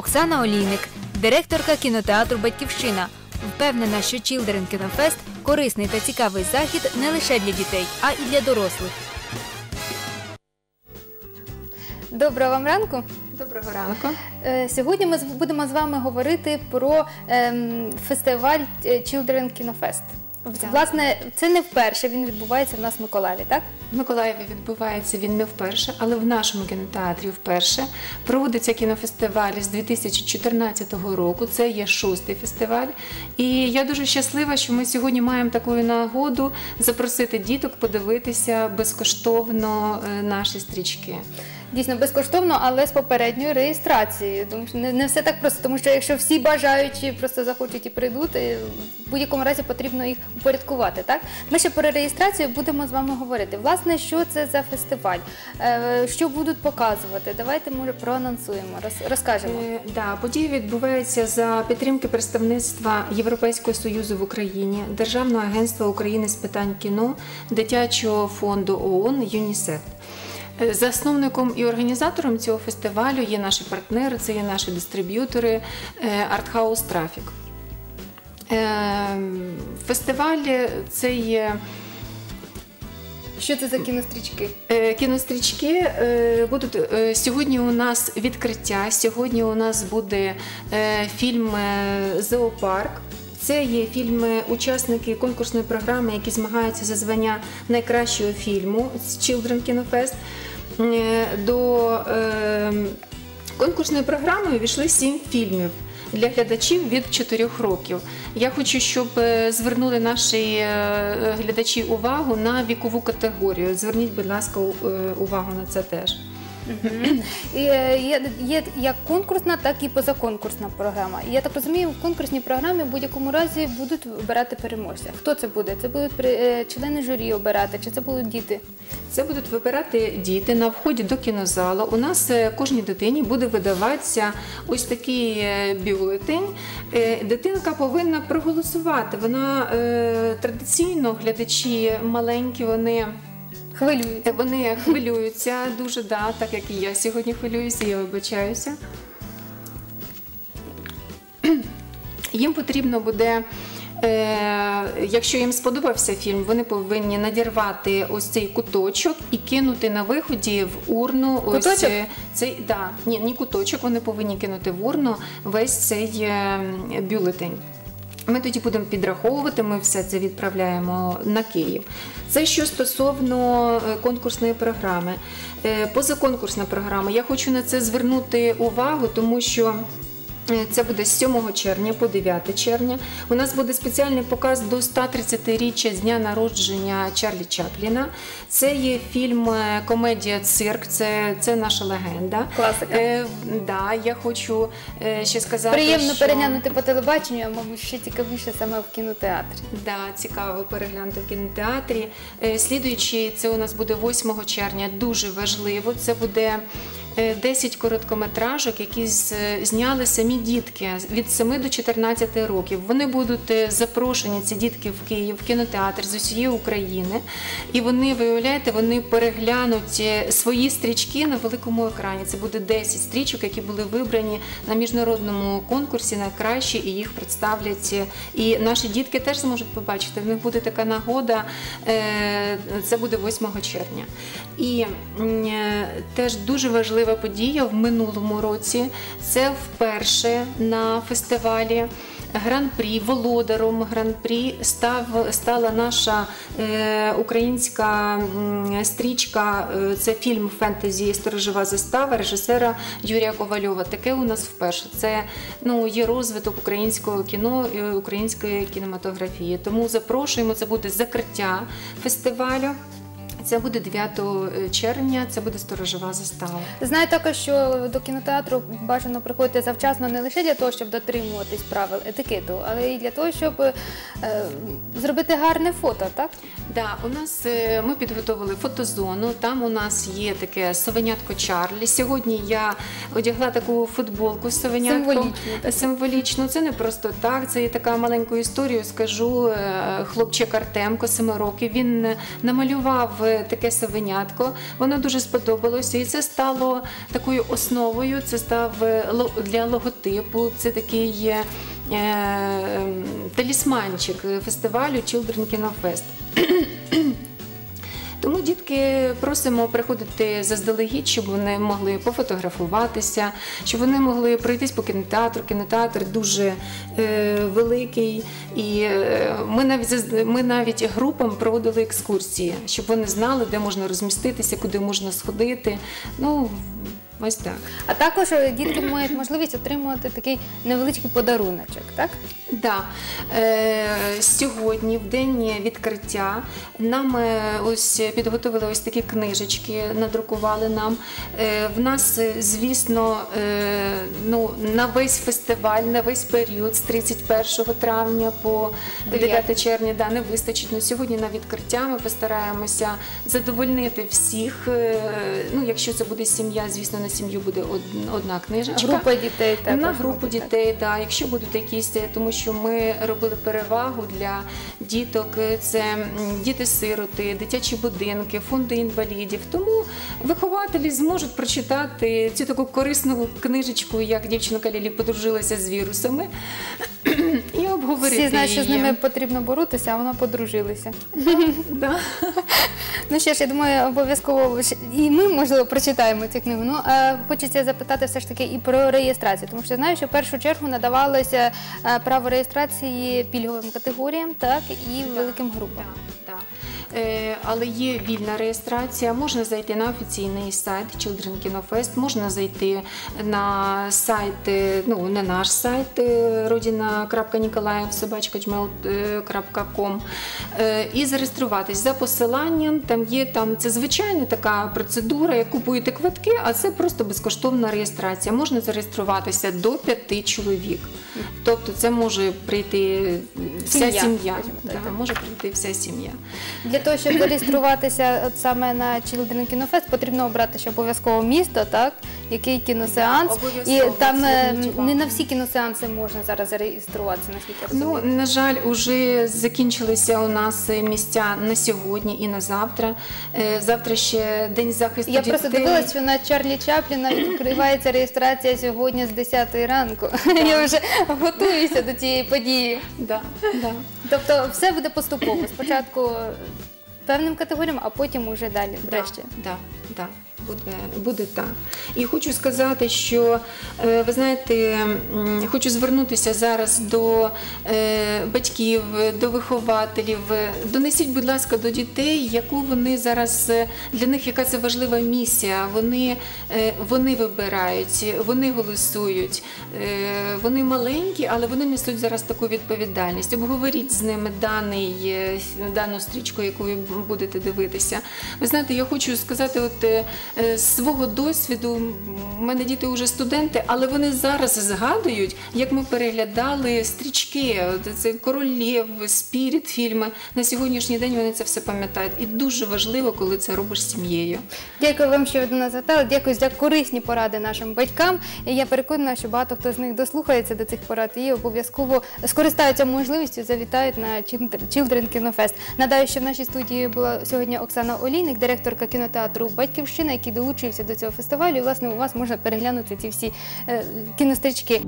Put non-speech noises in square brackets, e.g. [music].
Оксана Олійник, директорка кінотеатру Батьківщина. Впевнена, що Children Кінофест корисний та цікавий захід не лише для дітей, а і для дорослих. Доброго вам ранку. Доброго ранку. Е, Сьогодні ми з- будемо з вами говорити про ем, фестиваль е, Children Кінофест. Власне, це не вперше він відбувається в нас в Миколаєві, так? В Миколаєві відбувається він не вперше, але в нашому кінотеатрі вперше проводиться кінофестиваль з 2014 року. Це є шостий фестиваль. І я дуже щаслива, що ми сьогодні маємо таку нагоду запросити діток подивитися безкоштовно е, наші стрічки. Дійсно безкоштовно, але з попередньою реєстрацією. Тому що не, не все так просто, тому що якщо всі бажаючі просто захочуть і прийдуть, е, в будь-якому разі потрібно їх упорядкувати. Так ми ще про реєстрацію будемо з вами говорити. Власне, що це за фестиваль, Е, що будуть показувати? Давайте може проанонсуємо, роз- розкажемо. Е, Да, події відбуваються за підтримки представництва Європейського союзу в Україні, Державного агентства України з питань кіно, дитячого фонду ООН ЮНІСЕФ. Е, Засновником і організатором цього фестивалю є наші партнери, це є наші дистриб'ютори е, Артхаус Трафік. Фестиваль це є Що це за кінострічки? Е, Кінострічки е, будуть е, сьогодні. У нас відкриття. Сьогодні у нас буде е, фільм е, Зоопарк. Це є фільми, учасники конкурсної програми, які змагаються за звання найкращого фільму з Children Кінофест. До е, конкурсної програми увійшли сім фільмів для глядачів від 4 років. Я хочу, щоб е, звернули наші е, глядачі увагу на вікову категорію. Зверніть, будь ласка, е, увагу на це теж. Е, Є, є як конкурсна, так і позаконкурсна програма. Я так розумію, в конкурсній програмі в будь-якому разі будуть обирати переможця. Хто це буде? Це будуть при- е, члени журі обирати, чи це будуть діти? Це будуть вибирати діти на вході до кінозалу. У нас е, кожній дитині буде видаватися ось такий бюлетень. Дитинка повинна проголосувати. Вона традиційно глядачі маленькі, вони. Хвилюють. Вони хвилюються дуже, да, так як і я сьогодні хвилююся, я вибачаюся. Їм потрібно буде, е, якщо їм сподобався фільм, вони повинні надірвати ось цей куточок і кинути на виході в урну. Куточок? е, цей да, ні, ні куточок, вони повинні кинути в урну весь цей е, бюлетень. Ми тоді будемо підраховувати, ми все це відправляємо на Київ. Це що стосовно е, конкурсної програми. Е, Позаконкурсна програма. Я хочу на це звернути увагу, тому що. Е, Це буде з 7 червня по 9 червня. У нас буде спеціальний показ до 130-річчя з дня народження Чарлі Чапліна. Це є фільм е, комедія Цирк. Це, це наша легенда. Класика. Е, да, я хочу е, ще сказати. Приємно що... переглянути по телебаченню, а мабуть, ще цікавіше саме в кінотеатрі. Да, цікаво переглянути в кінотеатрі. Е, Слідуючий, це у нас буде 8 червня, дуже важливо. Це буде 10 короткометражок, які зняли самі дітки від 7 до 14 років. Вони будуть е, запрошені, ці дітки в Київ, в кінотеатр з усієї України. І вони, виявляєте, вони переглянуть е, свої стрічки на великому екрані. Це буде 10 стрічок, які були вибрані на міжнародному конкурсі найкращі, і їх представлять. е, І наші дітки теж зможуть побачити. В них буде така нагода. е, Це буде 8 червня. І е, теж дуже важлива подія в минулому році. Це вперше на фестивалі. Гран-прі володаром гран-прі став стала наша е, українська стрічка. е, Це фільм фентезі Сторожова застава режисера Юрія Ковальова. Таке у нас вперше. Це ну є розвиток українського кіно і української кінематографії. Тому запрошуємо. Це буде закриття фестивалю. Це буде 9 червня. Це буде сторожова застава. Знаю також, що до кінотеатру бажано приходити завчасно не лише для того, щоб дотримуватись правил етикету, але й для того, щоб е, зробити гарне фото, так? Да, у нас е, ми підготовили фотозону. Там у нас є таке совенятко Чарлі. Сьогодні я одягла таку футболку з совенятком. Символічно. Це не просто так. Це є така маленьку історію. Скажу Е, хлопчик Артемко, 7 років. Він е, намалював е, таке совенятко. Воно дуже сподобалося, і це стало такою основою. Це став е, ло- для логотипу. Це такий. е, ем, Талісманчик фестивалю Children Kino Fest. [clears throat] Тому дітки просимо приходити заздалегідь, щоб вони могли пофотографуватися, щоб вони могли пройтись по кінотеатру. Кінотеатр дуже е, великий, і е, ми навіть ми навіть групам проводили екскурсії, щоб вони знали, де можна розміститися, куди можна сходити. Ну ось так. А також е, дітки мають можливість отримувати такий невеличкий подаруночок, так? Да. Е, сьогодні, в день відкриття, нам е, ось підготовили ось такі книжечки, надрукували нам. Е, в нас, е, звісно, е, ну, на весь фестиваль, на весь період з 31 травня по 9 червня да, не вистачить. Ну, сьогодні на відкриття ми постараємося задовольнити всіх. Е, ну, якщо це буде сім'я, звісно, на сім'ю буде одна книжечка. Група дітей також. На групу так. дітей, да, якщо будуть якісь, е, тому що ми робили перевагу для діток. е, Це діти-сироти, дитячі будинки, фонди інвалідів. Тому вихователі зможуть прочитати цю таку корисну книжечку, як дівчинка Лілі подружилася з вірусами, і обговорити Всі знають, що з ними потрібно боротися, а вона подружилися. [laughs] Да. Ну що ж, я думаю, обов'язково і ми, можливо, прочитаємо цю книгу. Ну, хочеться запитати все ж таки і про реєстрацію, тому що знаю, що в першу чергу надавалося е, право реєстрації пільговим категоріям, так і великим групам. Так, так. Е, але є вільна реєстрація. Можна зайти на офіційний сайт Children Kino Fest, можна зайти на сайт, е, ну на наш сайт е, е, і зареєструватись за посиланням. Там є там це звичайна така процедура, як купуєте квитки, а це просто безкоштовна реєстрація. Можна зареєструватися до п'яти чоловік. Тобто це може прийти вся Сім'я, сім'я. скажімо так, Да, так. може прийти вся сім'я. Для того, щоб зареєструватися от саме на Children Kino Fest, потрібно обрати ще обов'язково місто, так, який кіносеанс. І Обов'язково там е, зверніть увагу. не на всі кіносеанси можна зараз зареєструватися, наскільки я розумію. Ну, на жаль, уже закінчилися у нас місця на сьогодні і на завтра. Е, Завтра ще день захисту Я дітей. просто дивилася, що на Чарлі Чапліна відкривається реєстрація сьогодні з 10 ранку. Я вже готуюся до цієї події. Да, да. Тобто все буде поступово. Спочатку певним категоріям, а потім уже далі. Врешті. Да, да, буде, буде так. І хочу сказати, що е, ви знаєте, хочу звернутися зараз до е, батьків, до вихователів. Донесіть, будь ласка, до дітей, яку вони зараз е, для них яка це важлива місія. Вони, вони вибирають, вони голосують. Вони маленькі, але вони несуть зараз таку відповідальність. Обговоріть з ними даний, дану стрічку, яку ви будете дивитися. Ви знаєте, я хочу сказати, от з свого досвіду, у мене діти вже студенти, але вони зараз згадують, як ми переглядали стрічки, це Король Лев, Спіріт фільми. На сьогоднішній день вони це все пам'ятають. І дуже важливо, коли це робиш з сім'єю. Дякую вам, що ви до нас звертали. Дякую за корисні поради нашим батькам. І я переконана, що багато хто з них дослухається до цих порад і обов'язково скористаються можливістю, завітають на Children Fest. Нагадаю, що в нашій студії була сьогодні Оксана Олійник, директорка кінотеатру Батьківщина, який долучився до цього фестивалю. Власне у вас можна переглянути ці всі е, кінострічки.